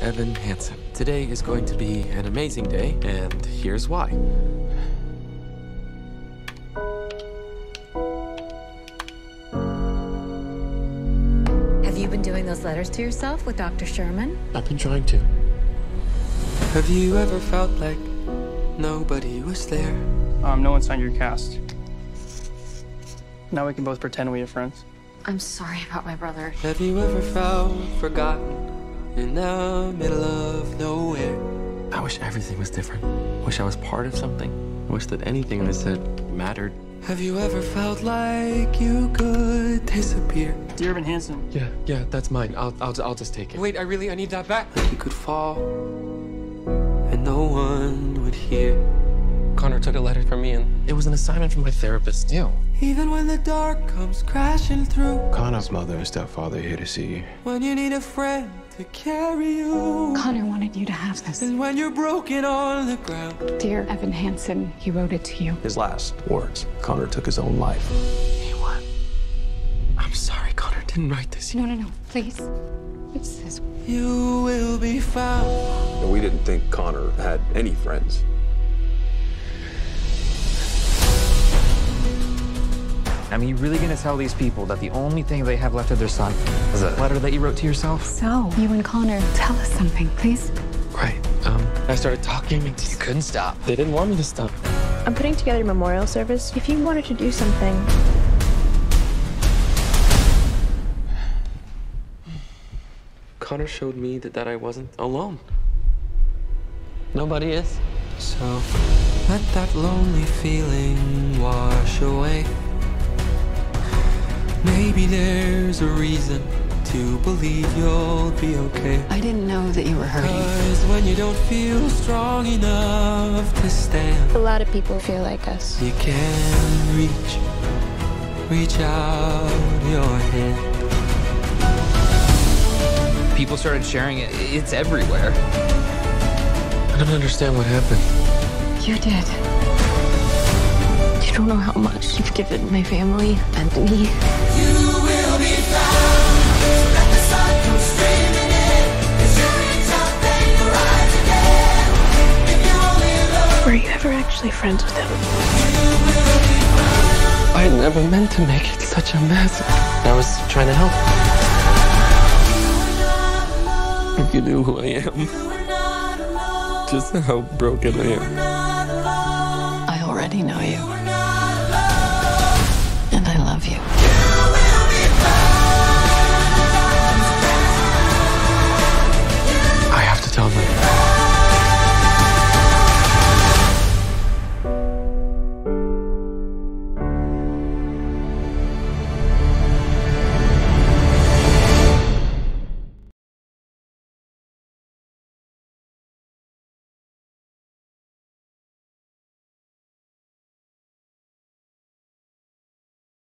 Evan Hansen. Today is going to be an amazing day, and here's why. Have you been doing those letters to yourself with Dr. Sherman? I've been trying to. Have you ever felt like nobody was there? Um, no one signed your cast. Now we can both pretend we are friends. I'm sorry about my brother. Have you ever felt forgotten in the middle of nowhere? I wish everything was different. Wish I was part of something. Wish that anything I said mattered. Have you ever felt like you could disappear? Dear Evan Hansen, Yeah, yeah, that's mine. I'll, I'll, I'll just take it. Wait, I really, I need that back. Like you could fall, and no one would hear. Connor took a letter from me, and it was an assignment from my therapist. Ew. Even when the dark comes crashing through, Connor's mother and stepfather are here to see you. when you need a friend to carry you, Connor wanted you to have this. and when you're broken on the ground. Dear Evan Hansen, he wrote it to you. His last words Connor took his own life. Hey, what? I'm sorry, Connor didn't write this. No, no, no, please. It's this. You will be found. We didn't think Connor had any friends. I mean, you really gonna tell these people that the only thing they have left of their son is a letter that you wrote to yourself? So, you and Connor, tell us something, please. Right. Um, I started talking and You couldn't stop. they didn't want me to stop. I'm putting together a memorial service. If you wanted to do something, Connor showed me that, that I wasn't alone. Nobody is. So let that lonely feeling wash away. Maybe there's a reason to believe you'll be okay. I didn't know that you were hurting. Cause when you don't feel strong enough to stand, a lot of people feel like us. you can reach, reach out your hand. People started sharing it. It's everywhere. I don't understand what happened. You did. Don't know how much you've given my family and me. Were you ever actually friends with him? I never meant to make it such a mess. I was trying to help. If you knew who I am, just how broken I am. I already know you.